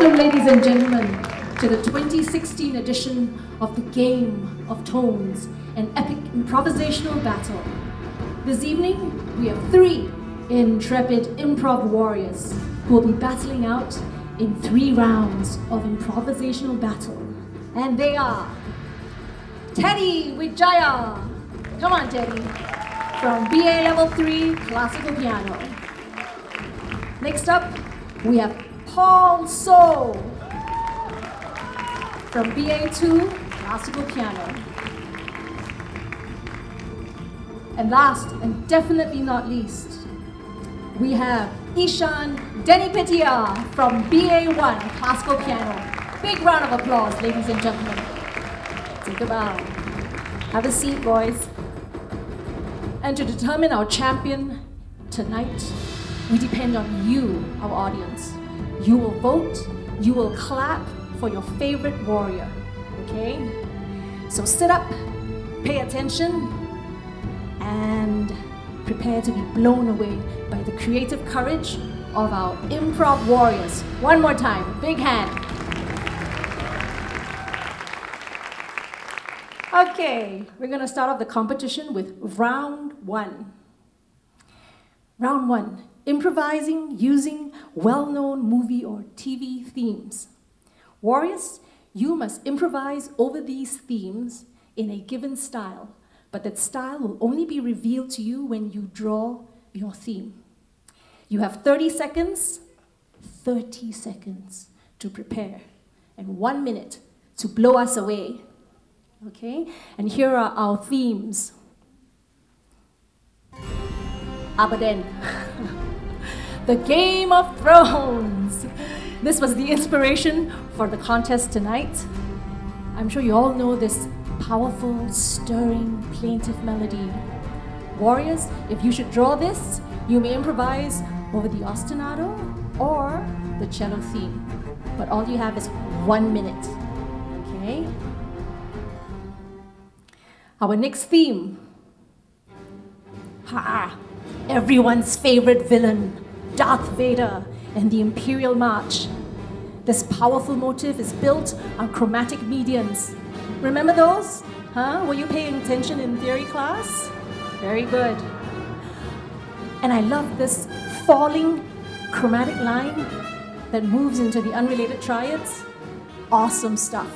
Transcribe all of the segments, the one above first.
Welcome, ladies and gentlemen, to the 2016 edition of the Game of Tones, an epic improvisational battle. This evening, we have three intrepid improv warriors who will be battling out in three rounds of improvisational battle. And they are Tedy Wijaya. Come on, Tedy. From BA Level 3 Classical Piano. Next up, we have Paul So from BA2 Classical Piano. And last and definitely not least, we have Eshan Denipitiya from BA1 Classical Piano. Big round of applause, ladies and gentlemen. Take a bow. Have a seat, boys. And to determine our champion tonight, we depend on you, our audience. You will vote, you will clap for your favorite warrior, okay? So sit up, pay attention, and prepare to be blown away by the creative courage of our improv warriors. One more time, big hand. Okay, we're gonna start off the competition with round one. Round one, improvising using well-known movie or TV themes. Warriors, you must improvise over these themes in a given style, but that style will only be revealed to you when you draw your theme. You have 30 seconds, 30 seconds to prepare, and one minute to blow us away. Okay? And here are our themes. Abaden. the Game of Thrones. This was the inspiration for the contest tonight. I'm sure you all know this powerful, stirring, plaintive melody. Warriors, if you should draw this, you may improvise over the ostinato or the cello theme. But all you have is one minute. Okay? Our next theme. Ha! Everyone's favorite villain, Darth Vader and the Imperial March. This powerful motif is built on chromatic mediants. Remember those? Huh? Were you paying attention in theory class? Very good. And I love this falling chromatic line that moves into the unrelated triads. Awesome stuff.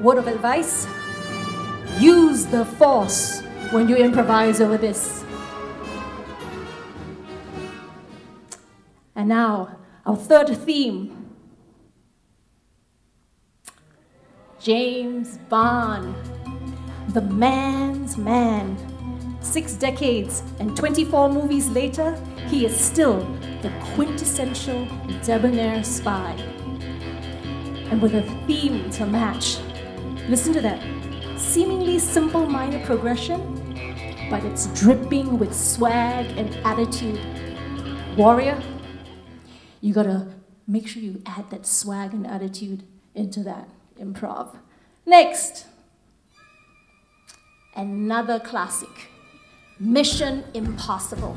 Word of advice use the force when you improvise over this. And now, our third theme James Bond, the man's man. Six decades and 24 movies later, he is still the quintessential debonair spy. And with a theme to match. Listen to that seemingly simple minor progression, but it's dripping with swag and attitude. Warrior, you gotta make sure you add that swag and attitude into that improv. Next, another classic, Mission Impossible.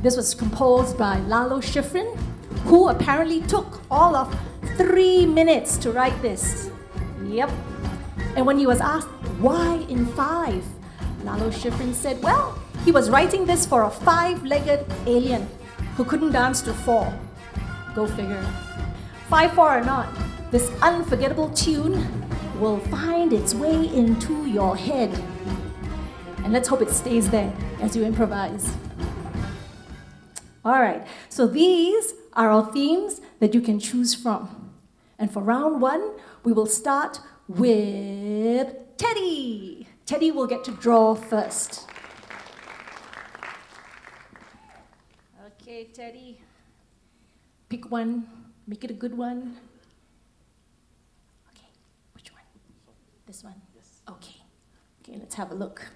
This was composed by Lalo Schifrin, who apparently took all of three minutes to write this. Yep. And when he was asked why in five, Lalo Schifrin said, well, he was writing this for a five-legged alien who couldn't dance to four. Go figure. Five four or not, this unforgettable tune will find its way into your head. And let's hope it stays there as you improvise. All right, so these are our themes that you can choose from. And for round one, we will start with Tedy. Tedy will get to draw first. Okay, Tedy. Pick one, make it a good one. Okay, which one? This one? Yes. Okay. Okay, let's have a look.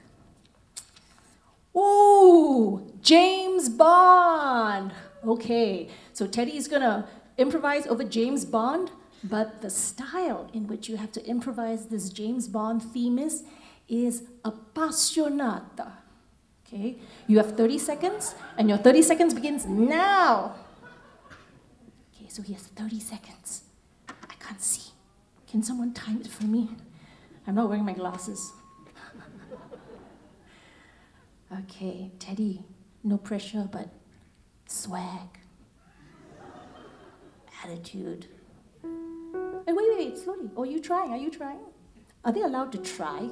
Ooh, James Bond. Okay, so Tedy is gonna improvise over James Bond, but the style in which you have to improvise this James Bond theme is, is appassionata. Okay, you have 30 seconds, and your 30 seconds begins now Okay, so he has 30 seconds. I can't see. Can someone time it for me? I'm not wearing my glasses. okay, Tedy, no pressure, but swag, attitude. Hey, wait, wait, wait, slowly. Oh, you trying? Are you trying? Are they allowed to try?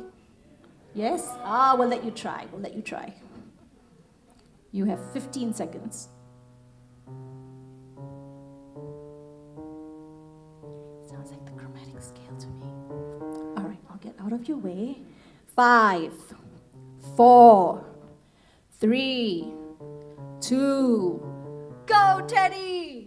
Yes? Ah, we'll let you try. We'll let you try. You have 15 seconds. Sounds like the chromatic scale to me. All right, I'll get out of your way. Five, four, three, two, go, Tedy!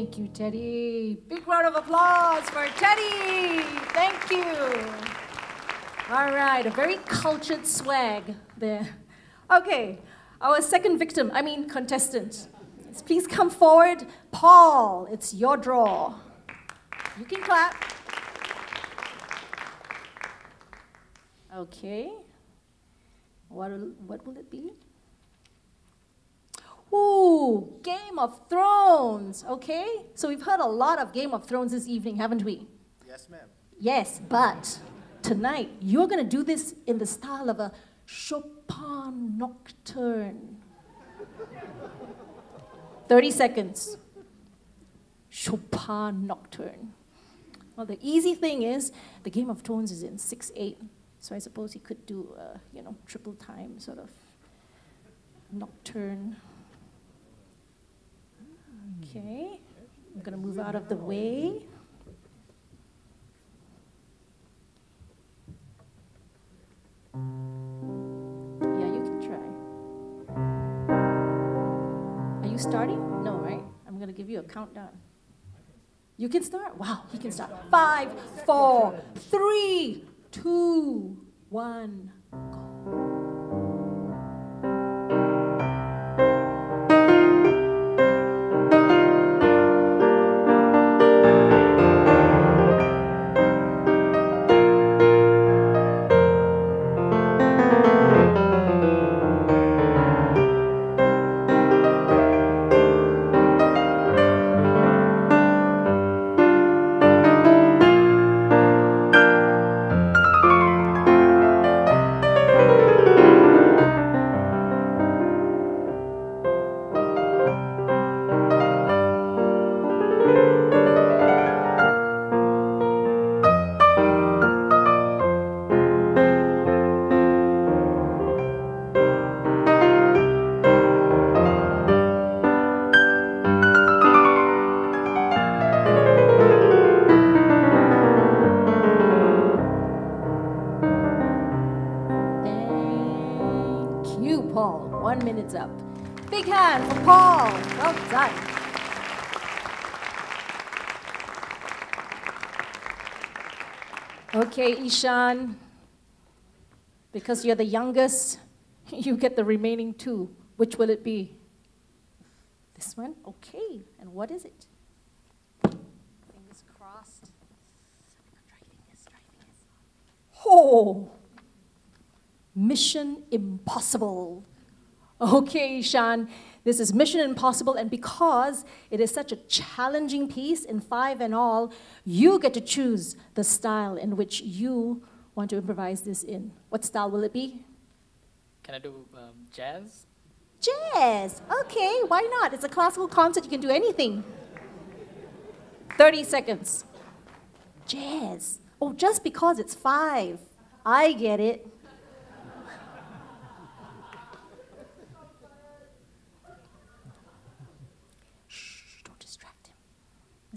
Thank you, Tedy. Big round of applause for Tedy. Thank you. All right, a very cultured swag there. Okay, our second victim, I mean contestant. Please come forward. Paul, it's your draw. You can clap. Okay. What will, what will it be? Ooh, Game of Thrones. Okay, so we've heard a lot of Game of Thrones this evening, haven't we? Yes, ma'am. Yes, but tonight you're going to do this in the style of a Chopin nocturne. 30 seconds. Chopin nocturne. Well, the easy thing is the Game of Thrones is in 6 8, so I suppose he could do, uh, you know, triple time sort of nocturne. Okay, I'm going to move out of the way. Yeah, you can try. Are you starting? No, right? I'm going to give you a countdown. You can start? Wow, he can start. Five, four, three, two, one, Paul. One minute's up. Big hand for Paul. Well done. Okay, Eshan. Because you're the youngest, you get the remaining two. Which will it be? This one? Okay. And what is it? Fingers crossed. Oh! Mission impossible. Okay, Eshan. This is Mission Impossible, and because it is such a challenging piece in five and all, you get to choose the style in which you want to improvise this in. What style will it be? Can I do um, jazz? Jazz! Okay, why not? It's a classical concert, you can do anything. 30 seconds. Jazz. Oh, just because it's five. I get it.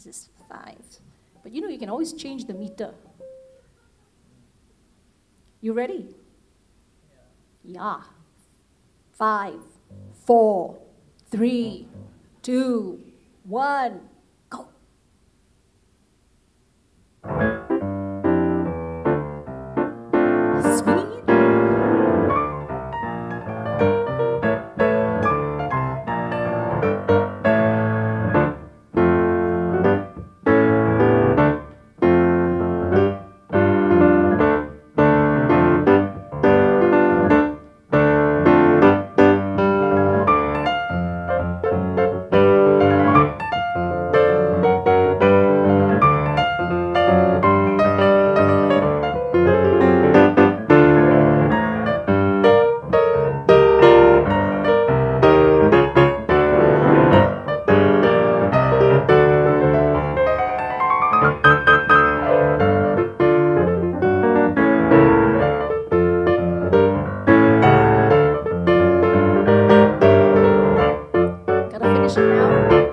This is five. But you know, you can always change the meter. You ready? Yeah. Five, four, three, two, one, Gotta finish.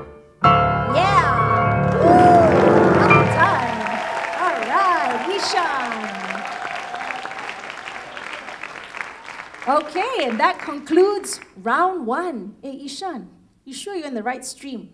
Yeah! Woo! Well done. All right, Eshan. Okay, and that concludes round one. Hey, Eshan, you sure you're in the right stream?